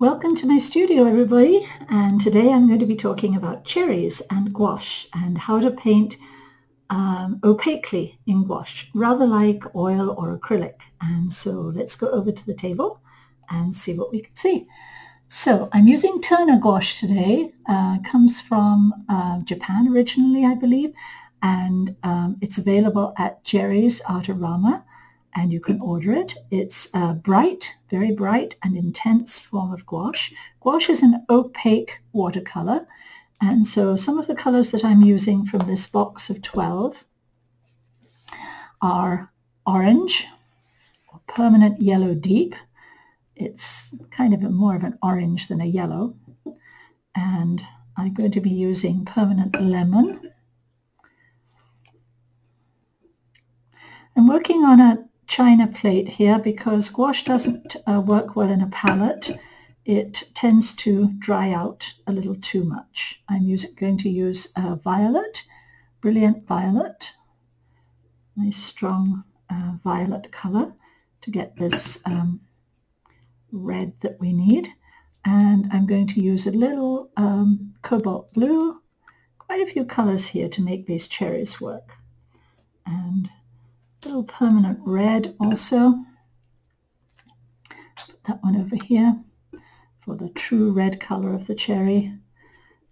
Welcome to my studio everybody. And today I'm going to be talking about cherries and gouache and how to paint um, opaquely in gouache rather like oil or acrylic. And so let's go over to the table and see what we can see. So I'm using Turner gouache today, uh, comes from uh, Japan originally I believe. And um, it's available at Jerry's Artorama and you can order it. It's a bright, very bright and intense form of gouache. Gouache is an opaque watercolor and so some of the colors that I'm using from this box of 12 are orange, or permanent yellow deep. It's kind of a, more of an orange than a yellow. And I'm going to be using permanent lemon. I'm working on a china plate here because gouache doesn't uh, work well in a palette. It tends to dry out a little too much. I'm using, going to use uh, violet, brilliant violet, nice strong uh, violet color to get this um, red that we need. And I'm going to use a little um, cobalt blue, quite a few colors here to make these cherries work. And little permanent red also. Put that one over here for the true red color of the cherry.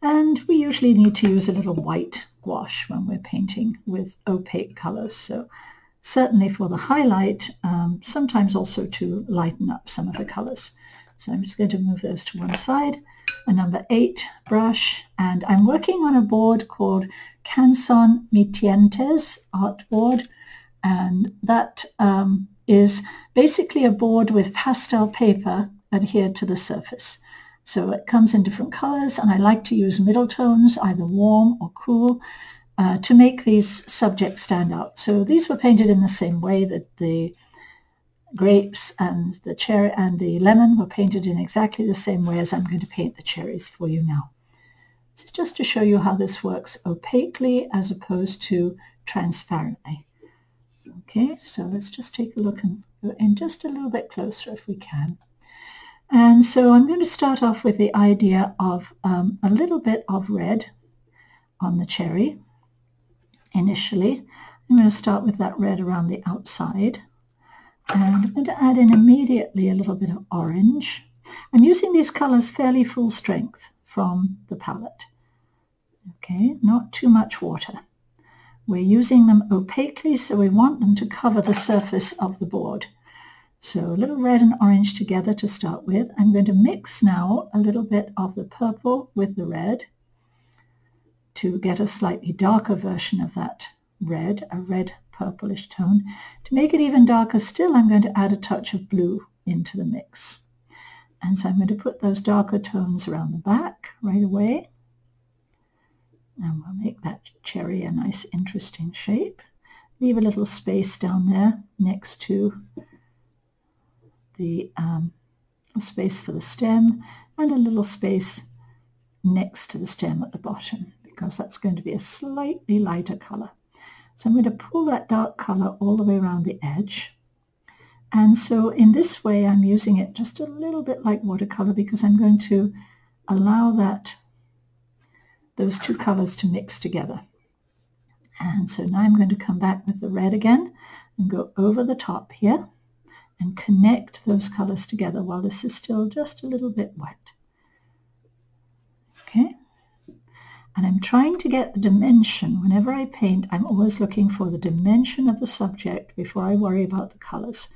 And we usually need to use a little white gouache when we're painting with opaque colors. So certainly for the highlight, um, sometimes also to lighten up some of the colors. So I'm just going to move those to one side. A number eight brush, and I'm working on a board called Canson Mi-Teintes art board and that um, is basically a board with pastel paper adhered to the surface. So it comes in different colors and I like to use middle tones, either warm or cool, uh, to make these subjects stand out. So these were painted in the same way that the grapes and the cherry and the lemon were painted in exactly the same way as I'm going to paint the cherries for you now. This is just to show you how this works opaquely as opposed to transparently. Okay, so let's just take a look and go in just a little bit closer if we can. And so I'm going to start off with the idea of um, a little bit of red on the cherry initially. I'm going to start with that red around the outside. And I'm going to add in immediately a little bit of orange. I'm using these colors fairly full strength from the palette. Okay, not too much water. We're using them opaquely, so we want them to cover the surface of the board. So a little red and orange together to start with. I'm going to mix now a little bit of the purple with the red to get a slightly darker version of that red, a red purplish tone. To make it even darker still, I'm going to add a touch of blue into the mix. And so I'm going to put those darker tones around the back right away. And we'll make that cherry a nice interesting shape. Leave a little space down there next to the um, space for the stem and a little space next to the stem at the bottom because that's going to be a slightly lighter color. So I'm going to pull that dark color all the way around the edge. And so in this way I'm using it just a little bit like watercolor because I'm going to allow that those two colors to mix together. And so now I'm going to come back with the red again and go over the top here and connect those colors together while this is still just a little bit wet. Okay? And I'm trying to get the dimension. Whenever I paint, I'm always looking for the dimension of the subject before I worry about the colors.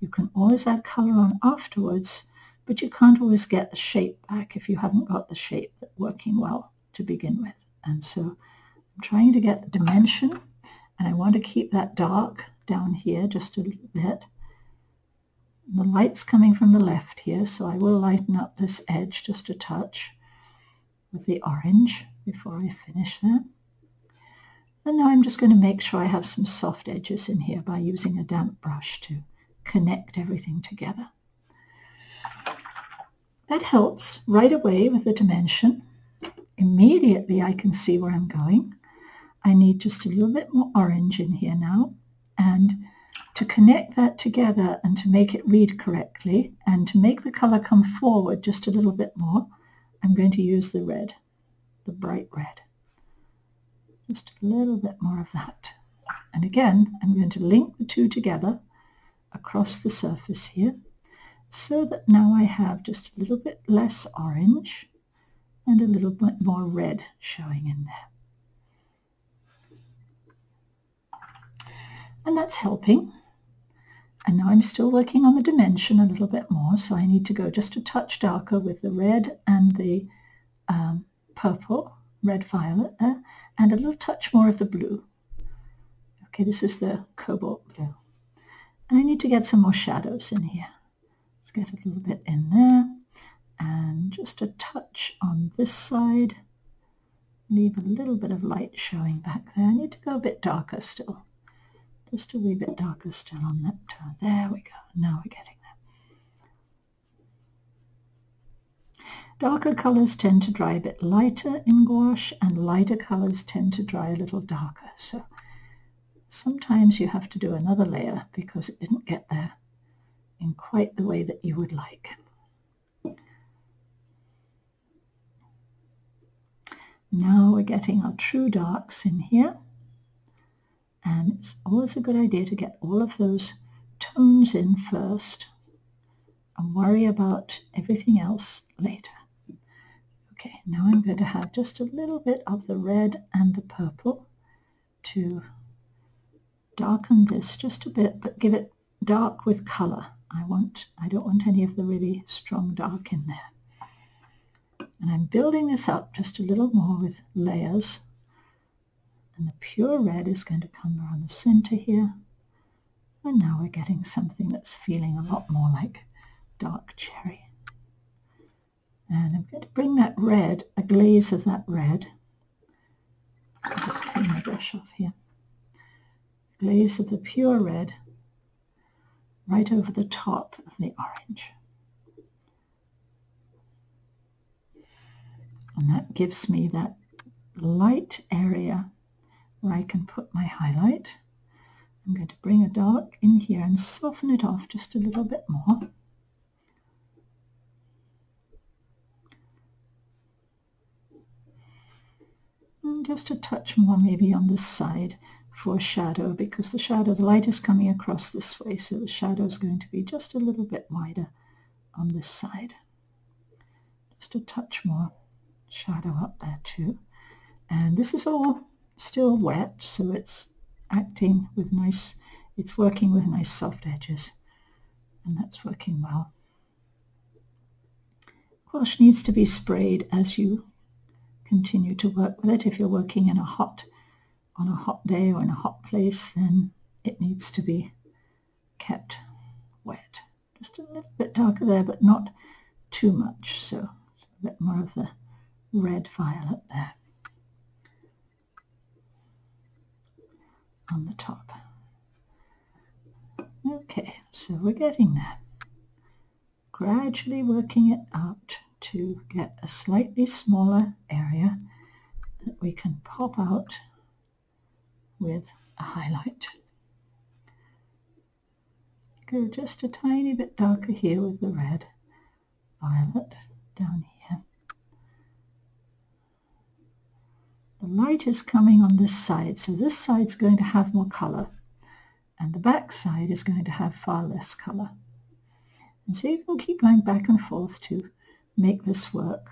You can always add color on afterwards, but you can't always get the shape back if you haven't got the shape working well to begin with. And so I'm trying to get the dimension and I want to keep that dark down here just a little bit. The light's coming from the left here, so I will lighten up this edge just a touch with the orange before I finish that. And now I'm just going to make sure I have some soft edges in here by using a damp brush to connect everything together. That helps right away with the dimension immediately I can see where I'm going. I need just a little bit more orange in here now. And to connect that together and to make it read correctly and to make the color come forward just a little bit more, I'm going to use the red, the bright red. Just a little bit more of that. And again, I'm going to link the two together across the surface here so that now I have just a little bit less orange and a little bit more red showing in there. And that's helping. And now I'm still working on the dimension a little bit more, so I need to go just a touch darker with the red and the um, purple, red-violet there, and a little touch more of the blue. Okay, this is the cobalt blue. And I need to get some more shadows in here. Let's get a little bit in there, and just a touch on this side. Leave a little bit of light showing back there. I need to go a bit darker still. Just a wee bit darker still on that tone. There we go. Now we're getting there. Darker colours tend to dry a bit lighter in gouache and lighter colours tend to dry a little darker. So sometimes you have to do another layer because it didn't get there in quite the way that you would like. Now we're getting our true darks in here. And it's always a good idea to get all of those tones in first and worry about everything else later. Okay, now I'm going to have just a little bit of the red and the purple to darken this just a bit, but give it dark with color. I want, I don't want any of the really strong dark in there. And I'm building this up just a little more with layers and the pure red is going to come around the center here. And now we're getting something that's feeling a lot more like dark cherry. And I'm going to bring that red, a glaze of that red. I'll just clean my brush off here. Glaze of the pure red right over the top of the orange. And that gives me that light area where I can put my highlight. I'm going to bring a dark in here and soften it off just a little bit more. And just a touch more maybe on this side for shadow because the shadow, the light is coming across this way, so the shadow is going to be just a little bit wider on this side. Just a touch more shadow up there too. And this is all still wet, so it's acting with nice, it's working with nice soft edges, and that's working well. Gouache needs to be sprayed as you continue to work with it. If you're working in a hot, on a hot day or in a hot place, then it needs to be kept wet. Just a little bit darker there, but not too much, so a bit more of the red violet there. on the top. Okay, so we're getting there. Gradually working it out to get a slightly smaller area that we can pop out with a highlight. Go just a tiny bit darker here with the red, violet down here. The light is coming on this side, so this side's going to have more color, and the back side is going to have far less color. And so you can keep going back and forth to make this work.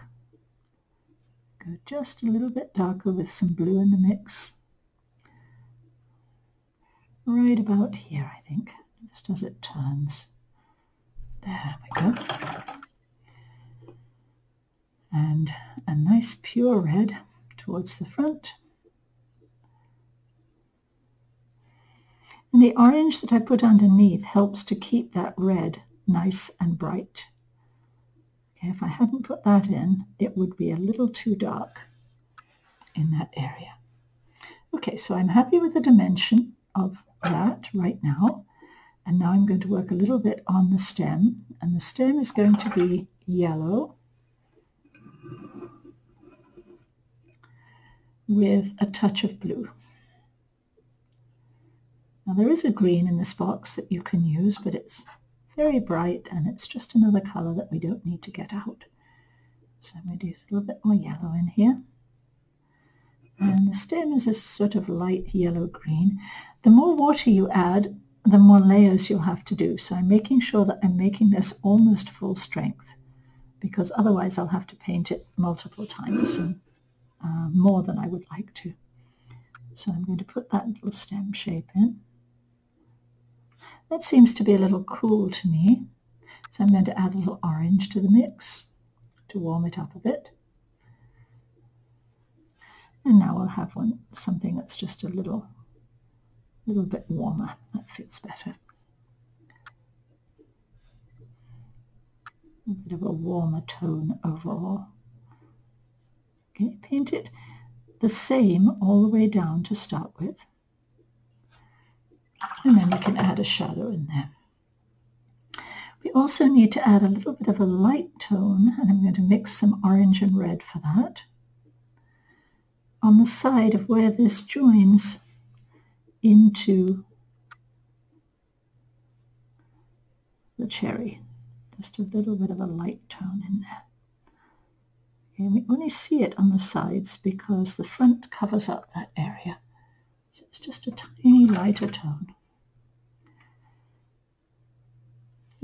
Go just a little bit darker with some blue in the mix. Right about here, I think, just as it turns. There we go. And a nice pure red towards the front. And the orange that I put underneath helps to keep that red nice and bright. Okay, if I hadn't put that in, it would be a little too dark in that area. Okay, so I'm happy with the dimension of that right now. And now I'm going to work a little bit on the stem. And the stem is going to be yellow with a touch of blue. Now there is a green in this box that you can use, but it's very bright and it's just another colour that we don't need to get out. So I'm going to use a little bit more yellow in here. And the stem is a sort of light yellow green. The more water you add, the more layers you'll have to do. So I'm making sure that I'm making this almost full strength because otherwise I'll have to paint it multiple times and uh, more than I would like to. So I'm going to put that little stem shape in. That seems to be a little cool to me. So I'm going to add a little orange to the mix to warm it up a bit. And now I'll have one something that's just a little, little bit warmer. That fits better. A bit of a warmer tone overall. Okay, paint it the same all the way down to start with. And then we can add a shadow in there. We also need to add a little bit of a light tone, and I'm going to mix some orange and red for that on the side of where this joins into the cherry. Just a little bit of a light tone in there. And we only see it on the sides because the front covers up that area. So it's just a tiny lighter tone.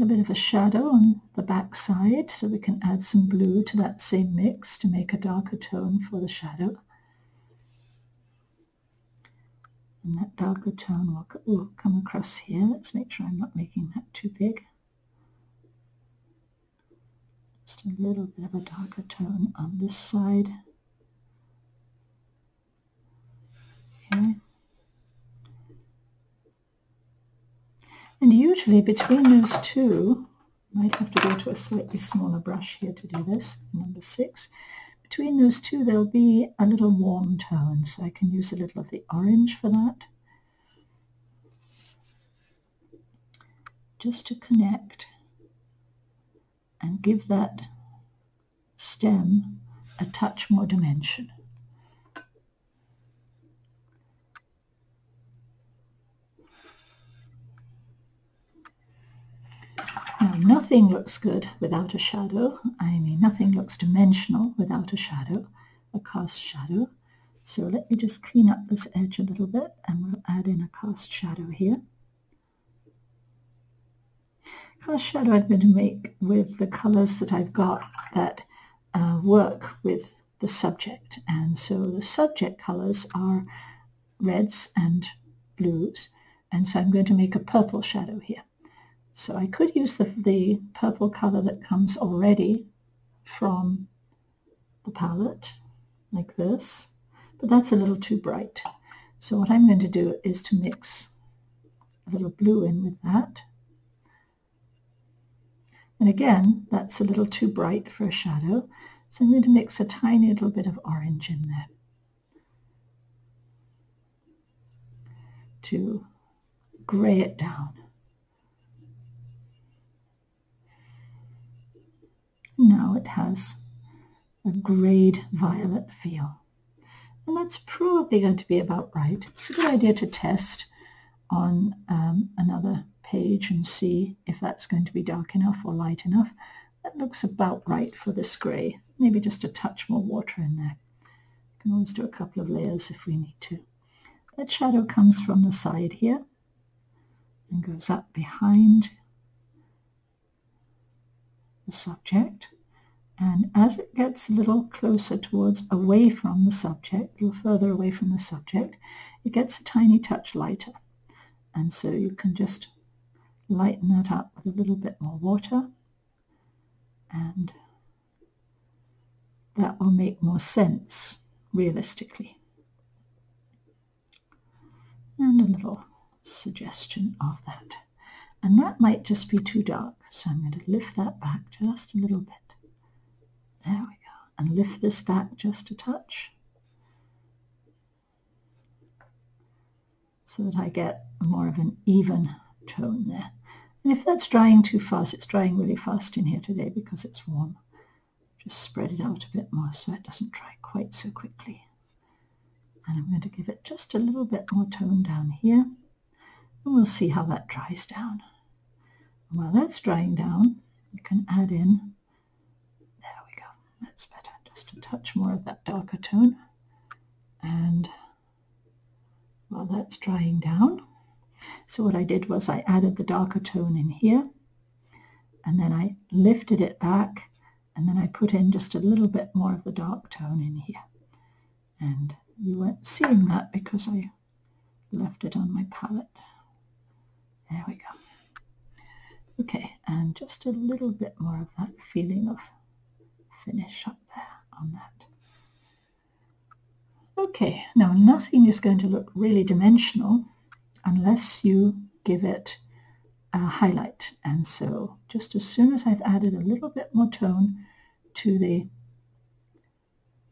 A bit of a shadow on the back side so we can add some blue to that same mix to make a darker tone for the shadow. And that darker tone will, will come across here. Let's make sure I'm not making that too big. Just a little bit of a darker tone on this side. Okay. And usually between those two, I might have to go to a slightly smaller brush here to do this, number six. Between those two there'll be a little warm tone, so I can use a little of the orange for that. Just to connect and give that stem a touch more dimension. Now, nothing looks good without a shadow. I mean, nothing looks dimensional without a shadow, a cast shadow. So let me just clean up this edge a little bit and we'll add in a cast shadow here. Cast shadow I'm going to make with the colors that I've got that uh, work with the subject. And so the subject colors are reds and blues. And so I'm going to make a purple shadow here. So I could use the, the purple color that comes already from the palette, like this, but that's a little too bright. So what I'm going to do is to mix a little blue in with that. And again, that's a little too bright for a shadow, so I'm going to mix a tiny little bit of orange in there to gray it down. Now it has a grayed violet feel. And that's probably going to be about right. It's a good idea to test on um, another page and see if that's going to be dark enough or light enough. That looks about right for this grey. Maybe just a touch more water in there. You can always do a couple of layers if we need to. That shadow comes from the side here and goes up behind the subject. And as it gets a little closer towards away from the subject, a little further away from the subject, it gets a tiny touch lighter. And so you can just lighten that up with a little bit more water and that will make more sense realistically. And a little suggestion of that. And that might just be too dark, so I'm going to lift that back just a little bit. There we go. And lift this back just a touch. So that I get more of an even tone there. And if that's drying too fast, it's drying really fast in here today because it's warm. Just spread it out a bit more so it doesn't dry quite so quickly. And I'm going to give it just a little bit more tone down here And we'll see how that dries down. while that's drying down, you can add in, there we go, that's better, just a touch more of that darker tone. And while that's drying down, so what I did was I added the darker tone in here, and then I lifted it back, and then I put in just a little bit more of the dark tone in here. And you weren't seeing that because I left it on my palette. There we go. Okay, and just a little bit more of that feeling of finish up there on that. Okay, now nothing is going to look really dimensional unless you give it a highlight. And so just as soon as I've added a little bit more tone to the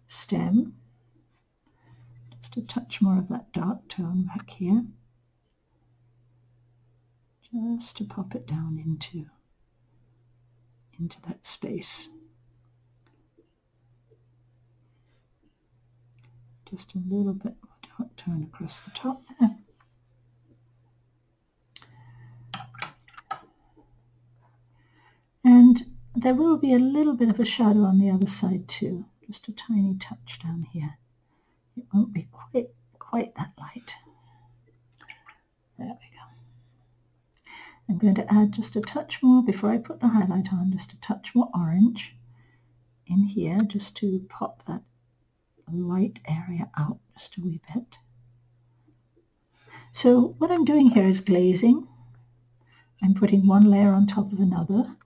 stem, just a touch more of that dark tone back here, just to pop it down into, into that space. Just a little bit more dark tone across the top there. And there will be a little bit of a shadow on the other side too, just a tiny touch down here. It won't be quite, quite that light. There we go. I'm going to add just a touch more before I put the highlight on, just a touch more orange in here just to pop that light area out just a wee bit. So what I'm doing here is glazing. I'm putting one layer on top of another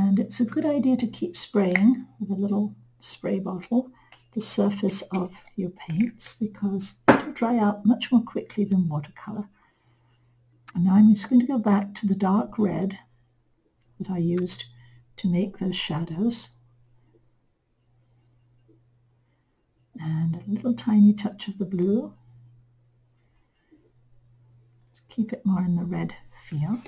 and it's a good idea to keep spraying with a little spray bottle the surface of your paints because it'll dry out much more quickly than watercolor. And now I'm just going to go back to the dark red that I used to make those shadows. And a little tiny touch of the blue. Keep it more in the red feel.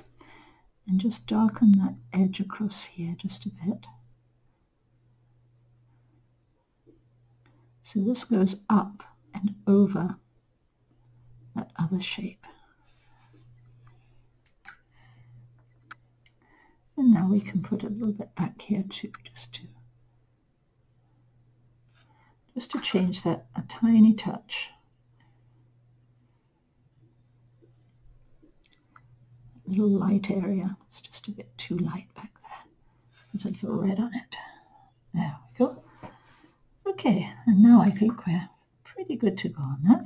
And just darken that edge across here just a bit. So this goes up and over that other shape. And now we can put a little bit back here too, just to just to change that a tiny touch. Little light area. It's just a bit too light back there. Put a little red on it. There we go. Okay, and now I think we're pretty good to go on that.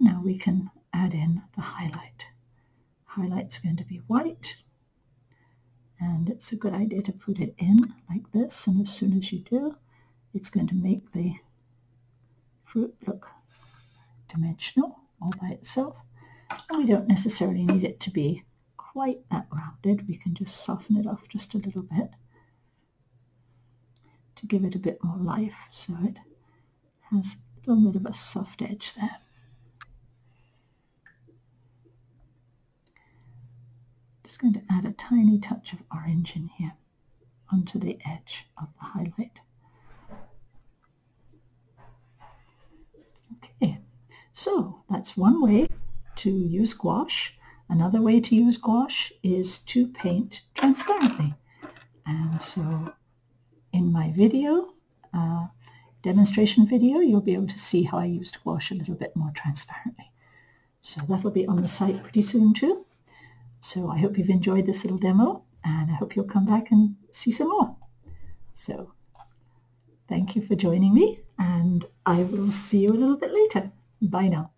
Now we can add in the highlight. Highlight's going to be white and it's a good idea to put it in like this and as soon as you do it's going to make the fruit look dimensional all by itself and we don't necessarily need it to be quite that rounded. We can just soften it off just a little bit to give it a bit more life. So it has a little bit of a soft edge there. Just going to add a tiny touch of orange in here onto the edge of the highlight. Okay, so that's one way to use gouache. Another way to use gouache is to paint transparently. And so in my video, uh, demonstration video, you'll be able to see how I used gouache a little bit more transparently. So that'll be on the site pretty soon too. So I hope you've enjoyed this little demo and I hope you'll come back and see some more. So thank you for joining me and I will see you a little bit later. Bye now.